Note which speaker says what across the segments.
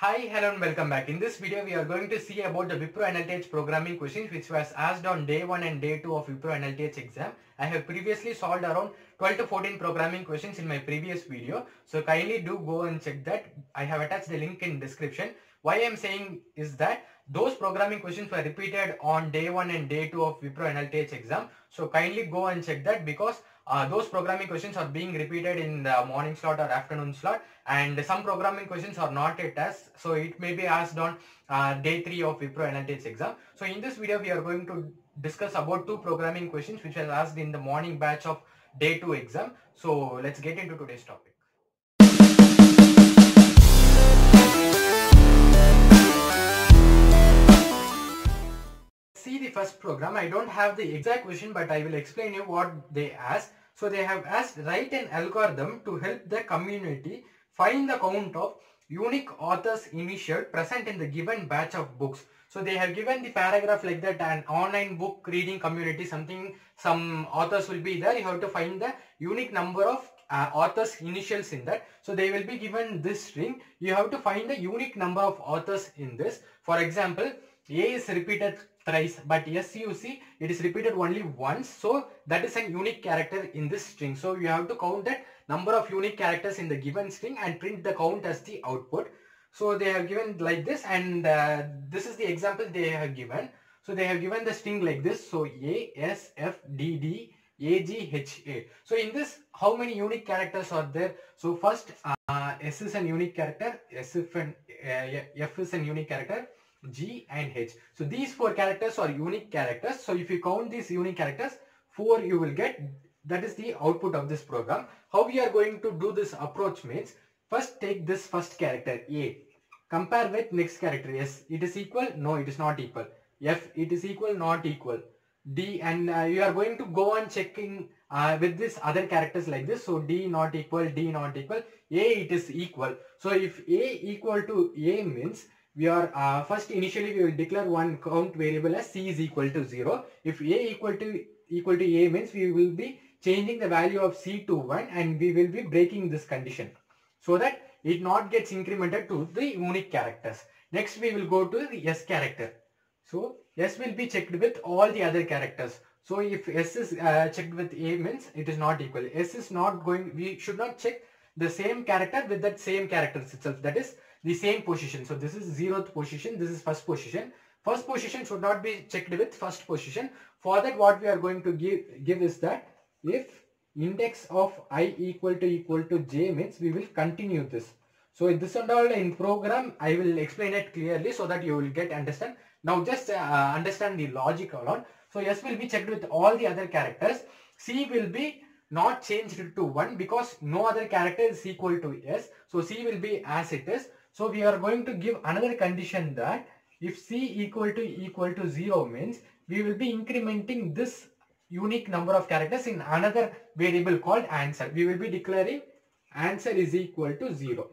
Speaker 1: Hi, hello and welcome back. In this video, we are going to see about the Wipro NLTH programming questions which was asked on day 1 and day 2 of Wipro NLTH exam. I have previously solved around 12 to 14 programming questions in my previous video. So kindly do go and check that. I have attached the link in description. Why I am saying is that those programming questions were repeated on day 1 and day 2 of Wipro NLTH exam. So kindly go and check that because uh, those programming questions are being repeated in the morning slot or afternoon slot and some programming questions are not a test so it may be asked on uh, day 3 of Wipro NLTH exam. So in this video we are going to discuss about two programming questions which was asked in the morning batch of day 2 exam. So let's get into today's topic. See the first program. I don't have the exact question but I will explain you what they asked. So they have asked write an algorithm to help the community find the count of unique authors initial present in the given batch of books. So they have given the paragraph like that an online book reading community something some authors will be there you have to find the unique number of uh, authors initials in that. So they will be given this string you have to find the unique number of authors in this. For example A is repeated thrice. But yes you see it is repeated only once. So that is an unique character in this string. So you have to count that number of unique characters in the given string and print the count as the output. So they have given like this and uh, this is the example they have given. So they have given the string like this. So a s f d d a g h a. So in this how many unique characters are there? So first uh, s is an unique character. S if an, uh, f is an unique character G and H. So these four characters are unique characters. So if you count these unique characters, four you will get. That is the output of this program. How we are going to do this approach means, first take this first character A. Compare with next character S. It is equal? No, it is not equal. F, it is equal? Not equal. D and uh, you are going to go on checking uh, with this other characters like this. So D not equal, D not equal. A it is equal. So if A equal to A means we are uh, first initially we will declare one count variable as c is equal to 0 if a equal to equal to a means we will be changing the value of c to 1 and we will be breaking this condition so that it not gets incremented to the unique characters. Next we will go to the s character. So s will be checked with all the other characters. So if s is uh, checked with a means it is not equal. S is not going we should not check the same character with that same character itself. That is the same position. So this is zeroth position, this is first position. First position should not be checked with first position. For that what we are going to give, give is that if index of i equal to equal to j means we will continue this. So this and all in program I will explain it clearly so that you will get understand. Now just uh, understand the logic alone. So s will be checked with all the other characters. c will be not changed to 1 because no other character is equal to s. So c will be as it is. So we are going to give another condition that if c equal to equal to 0 means we will be incrementing this unique number of characters in another variable called answer. We will be declaring answer is equal to 0.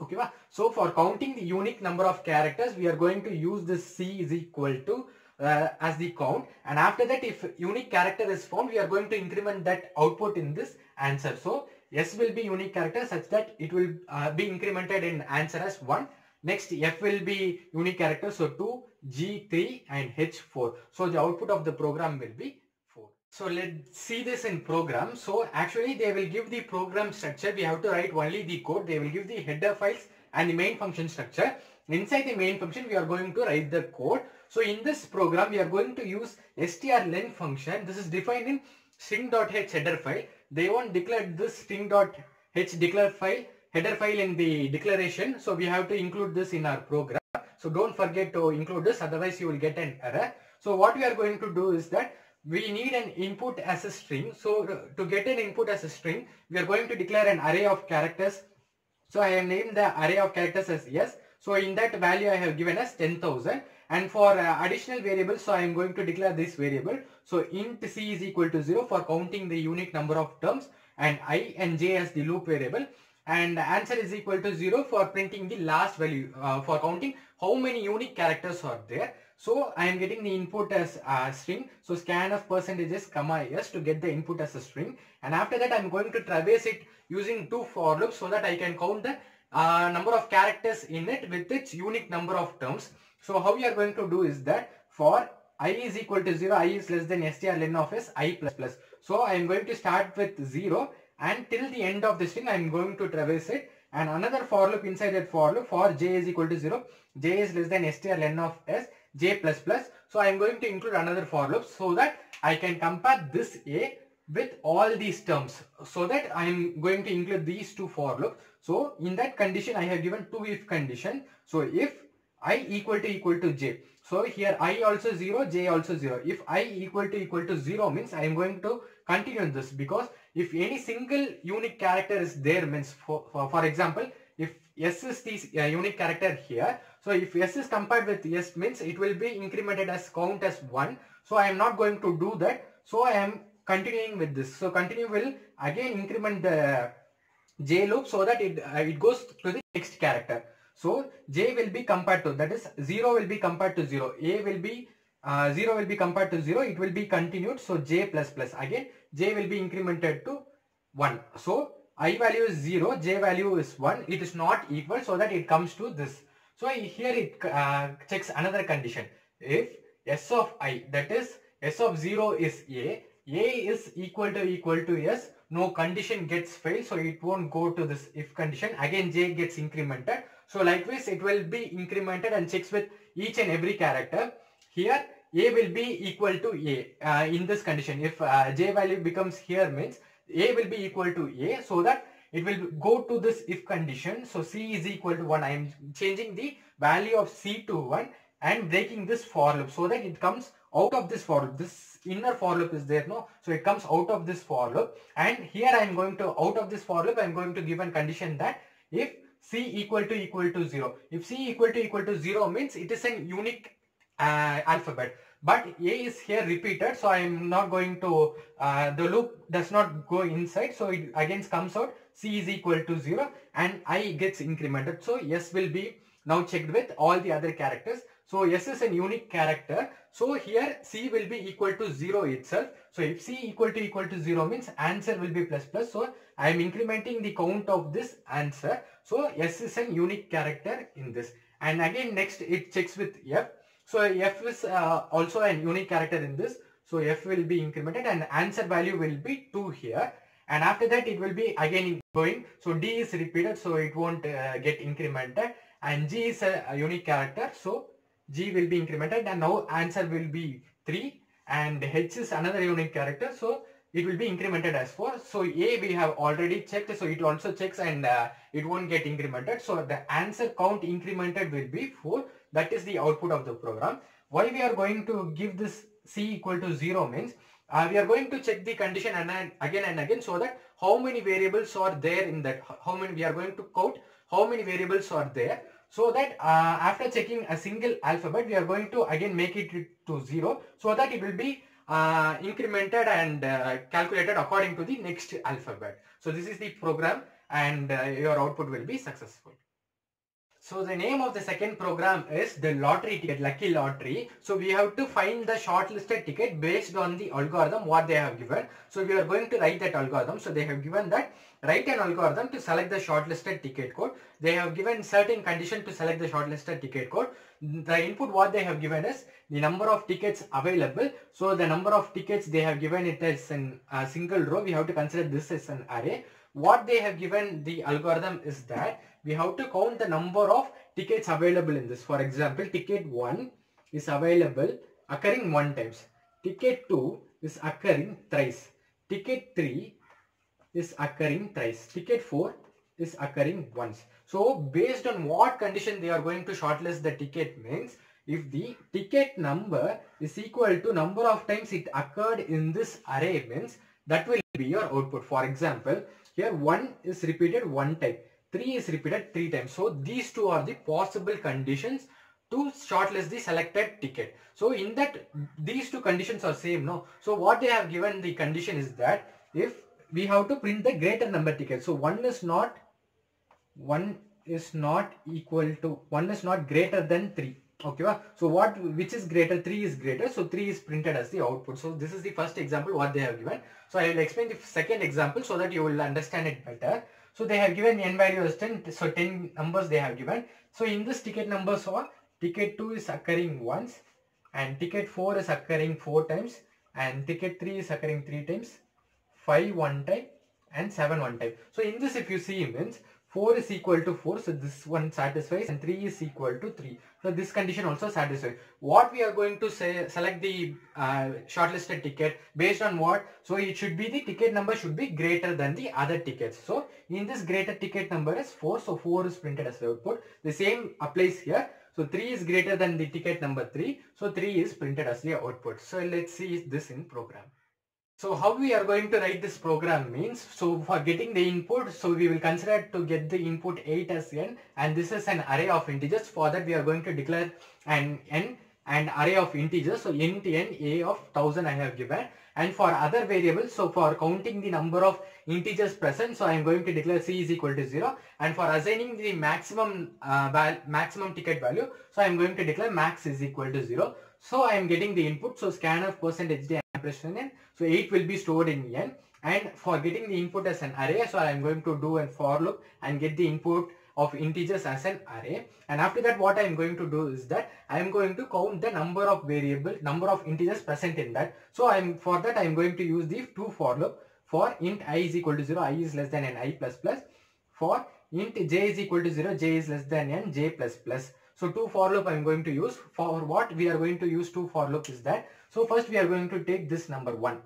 Speaker 1: Okay, so for counting the unique number of characters we are going to use this c is equal to uh, as the count and after that if unique character is found we are going to increment that output in this answer. So S will be unique character such that it will uh, be incremented in answer as 1. Next F will be unique character so 2, G 3 and H 4. So the output of the program will be 4. So let's see this in program. So actually they will give the program structure. We have to write only the code. They will give the header files and the main function structure. Inside the main function we are going to write the code. So in this program we are going to use strlen function. This is defined in string.h header file they won't declare this string.h declare file header file in the declaration. So we have to include this in our program. So don't forget to include this otherwise you will get an error. So what we are going to do is that we need an input as a string. So to get an input as a string we are going to declare an array of characters. So i have named the array of characters as yes. So in that value i have given as 10000 and for uh, additional variables so i am going to declare this variable so int c is equal to 0 for counting the unique number of terms and i and j as the loop variable and answer is equal to 0 for printing the last value uh, for counting how many unique characters are there so I am getting the input as a string. So scanf of percentages comma s to get the input as a string. And after that I am going to traverse it using two for loops so that I can count the uh, number of characters in it with its unique number of terms. So how we are going to do is that for i is equal to 0, i is less than str of s, i plus plus. So I am going to start with 0 and till the end of the string I am going to traverse it and another for loop inside that for loop for j is equal to 0, j is less than str of s, j plus plus. So I am going to include another for loop so that I can compare this a with all these terms so that I am going to include these two for loops. So in that condition I have given two if condition. So if i equal to equal to j. So here i also 0, j also 0. If i equal to equal to 0 means I am going to continue this because if any single unique character is there means for, for, for example if s is the uh, unique character here so if s is compared with s means it will be incremented as count as 1 so I am not going to do that so I am continuing with this so continue will again increment the j loop so that it uh, it goes to the next character so j will be compared to that is 0 will be compared to 0 a will be uh, 0 will be compared to 0 it will be continued. So j plus plus. Again j will be incremented to 1 so i value is 0 j value is 1 it is not equal so that it comes to this. So here it uh, checks another condition. If s of i that is s of 0 is a a is equal to equal to s no condition gets failed so it won't go to this if condition. Again j gets incremented so likewise it will be incremented and checks with each and every character. Here a will be equal to a uh, in this condition. If uh, j value becomes here means a will be equal to a so that it will go to this if condition. So c is equal to 1 i am changing the value of c to 1 and breaking this for loop so that it comes out of this for loop. This inner for loop is there no? So it comes out of this for loop. And here i am going to out of this for loop i am going to give a condition that if c equal to equal to 0 if c equal to equal to 0 means it is an unique uh, alphabet. But a is here repeated so i am not going to uh, the loop does not go inside so it again comes out. C is equal to 0 and i gets incremented. So s will be now checked with all the other characters so S is a unique character. So here C will be equal to 0 itself. So if C equal to equal to 0 means answer will be plus plus. So I am incrementing the count of this answer. So S is a unique character in this. And again next it checks with F. So F is uh, also a unique character in this. So F will be incremented and answer value will be 2 here. And after that it will be again going. So D is repeated so it won't uh, get incremented. And G is a, a unique character. So G will be incremented and now answer will be 3 and H is another unique character so it will be incremented as 4. So A we have already checked so it also checks and uh, it won't get incremented. So the answer count incremented will be 4 that is the output of the program. Why we are going to give this C equal to 0 means uh, we are going to check the condition and again and again so that how many variables are there in that how many we are going to count how many variables are there so that uh, after checking a single alphabet we are going to again make it to 0 so that it will be uh, incremented and uh, calculated according to the next alphabet. So this is the program and uh, your output will be successful. So the name of the second program is the lottery ticket, lucky lottery. So we have to find the shortlisted ticket based on the algorithm what they have given. So we are going to write that algorithm. So they have given that write an algorithm to select the shortlisted ticket code. They have given certain condition to select the shortlisted ticket code. The input what they have given is the number of tickets available. So the number of tickets they have given it as a uh, single row. We have to consider this as an array. What they have given the algorithm is that we have to count the number of tickets available in this. For example, ticket 1 is available occurring one times. Ticket 2 is occurring thrice. Ticket 3 is occurring thrice. Ticket 4 is occurring once. So based on what condition they are going to shortlist the ticket means if the ticket number is equal to number of times it occurred in this array means that will be your output. For example, here 1 is repeated one time 3 is repeated 3 times. So these two are the possible conditions to shortlist the selected ticket. So in that these two conditions are same no. So what they have given the condition is that if we have to print the greater number ticket. So 1 is not 1 is not equal to 1 is not greater than 3 okay so what which is greater? 3 is greater. So 3 is printed as the output. So this is the first example what they have given. So i will explain the second example so that you will understand it better. So they have given n value as 10. So 10 numbers they have given. So in this ticket number so ticket 2 is occurring once and ticket 4 is occurring 4 times and ticket 3 is occurring 3 times, 5 one time and 7 one time. So in this if you see means 4 is equal to 4 so this one satisfies and 3 is equal to 3 so this condition also satisfies. What we are going to say select the uh, shortlisted ticket based on what? So it should be the ticket number should be greater than the other tickets. So in this greater ticket number is 4 so 4 is printed as the output. The same applies here. So 3 is greater than the ticket number 3 so 3 is printed as the output. So let's see this in program so how we are going to write this program means, so for getting the input, so we will consider to get the input 8 as n and this is an array of integers. For that we are going to declare an n and array of integers. So int n a of 1000 I have given and for other variables, so for counting the number of integers present, so I am going to declare c is equal to 0 and for assigning the maximum uh, maximum ticket value, so I am going to declare max is equal to 0. So I am getting the input, so scanf percentage d pressing n. So 8 will be stored in n. And for getting the input as an array so I am going to do a for loop and get the input of integers as an array. And after that what I am going to do is that I am going to count the number of variable number of integers present in that. So I am for that I am going to use the two for loop. For int i is equal to 0 i is less than n i plus plus. For int j is equal to 0 j is less than n j plus plus so two for loop I am going to use. For what we are going to use two for loop is that. So first we are going to take this number 1.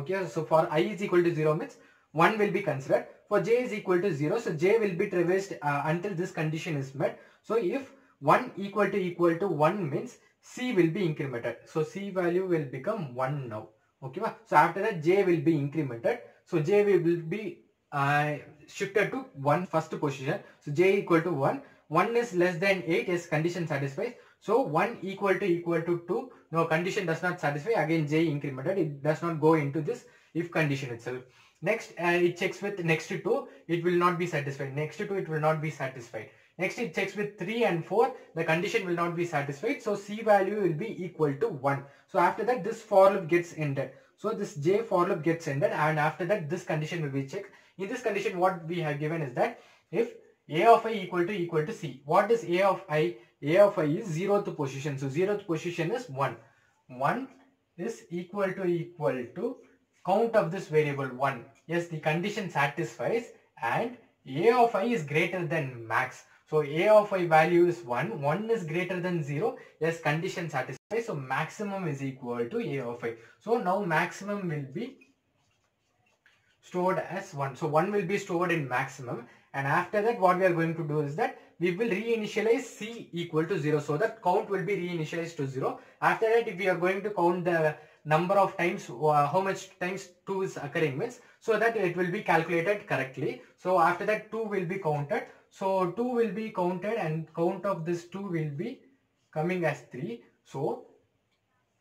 Speaker 1: Okay, so for i is equal to 0 means 1 will be considered. For j is equal to 0, so j will be traversed uh, until this condition is met. So if 1 equal to equal to 1 means c will be incremented. So c value will become 1 now. Okay, so after that j will be incremented. So j will be uh, shifted to 1 first position. So j equal to 1 1 is less than 8 is condition satisfies. So 1 equal to equal to 2. No condition does not satisfy. Again j incremented. It does not go into this if condition itself. Next uh, it checks with next to 2. It will not be satisfied. Next to 2 it will not be satisfied. Next it checks with 3 and 4. The condition will not be satisfied. So c value will be equal to 1. So after that this for loop gets ended. So this j for loop gets ended and after that this condition will be checked. In this condition what we have given is that if a of i equal to equal to c. What is a of i? a of i is 0th position. So 0th position is 1. 1 is equal to equal to count of this variable 1. Yes, the condition satisfies and a of i is greater than max. So a of i value is 1. 1 is greater than 0. Yes, condition satisfies. So maximum is equal to a of i. So now maximum will be stored as 1. So 1 will be stored in maximum and after that what we are going to do is that we will reinitialize c equal to 0 so that count will be reinitialized to 0 after that if we are going to count the number of times uh, how much times 2 is occurring means so that it will be calculated correctly. So after that 2 will be counted. So 2 will be counted and count of this 2 will be coming as 3 so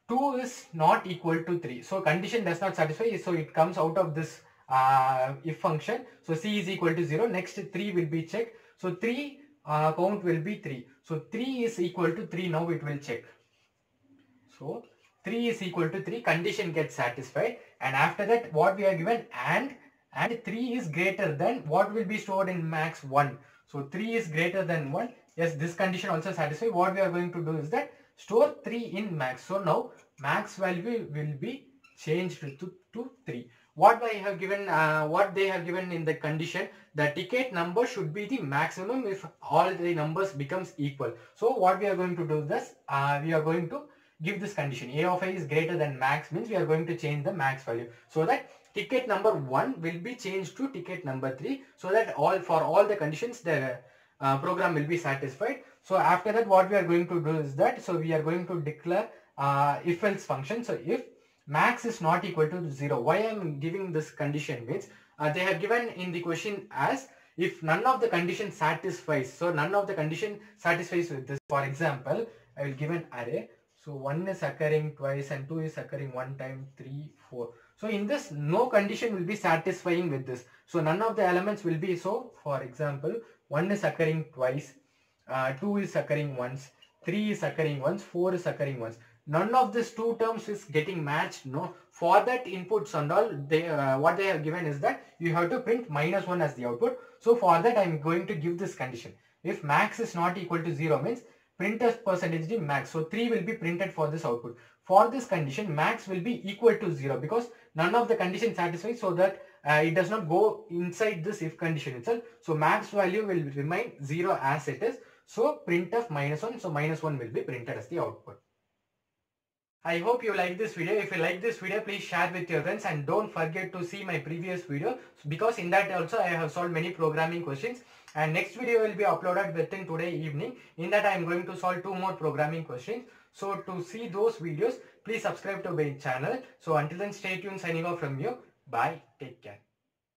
Speaker 1: 2 is not equal to 3 so condition does not satisfy so it comes out of this uh, if function. So c is equal to 0. Next 3 will be checked. So 3 uh, count will be 3. So 3 is equal to 3 now it will check. So 3 is equal to 3 condition gets satisfied and after that what we are given and and 3 is greater than what will be stored in max 1. So 3 is greater than 1. Yes this condition also satisfied. What we are going to do is that store 3 in max. So now max value will be changed to, to 3 what I have given, uh, what they have given in the condition, the ticket number should be the maximum if all the numbers becomes equal. So what we are going to do this, uh, we are going to give this condition. A of i is greater than max means we are going to change the max value. So that ticket number 1 will be changed to ticket number 3 so that all for all the conditions the uh, program will be satisfied. So after that what we are going to do is that so we are going to declare uh, if else function. So if max is not equal to 0. Why I am giving this condition means uh, they have given in the question as if none of the condition satisfies. So none of the condition satisfies with this. For example, I will give an array. So 1 is occurring twice and 2 is occurring one time, 3, 4. So in this, no condition will be satisfying with this. So none of the elements will be so. For example, 1 is occurring twice, uh, 2 is occurring once, 3 is occurring once, 4 is occurring once. None of these two terms is getting matched no. For that inputs and all they uh, what they have given is that you have to print minus 1 as the output. So for that i'm going to give this condition. If max is not equal to 0 means print as percentage d max. So 3 will be printed for this output. For this condition max will be equal to 0 because none of the condition satisfies so that uh, it does not go inside this if condition itself. So max value will remain 0 as it is. So printf minus 1 so minus 1 will be printed as the output I hope you like this video. If you like this video, please share with your friends and don't forget to see my previous video because in that also I have solved many programming questions and next video will be uploaded within today evening. In that I am going to solve two more programming questions. So to see those videos, please subscribe to my channel. So until then stay tuned signing off from you. Bye. Take care.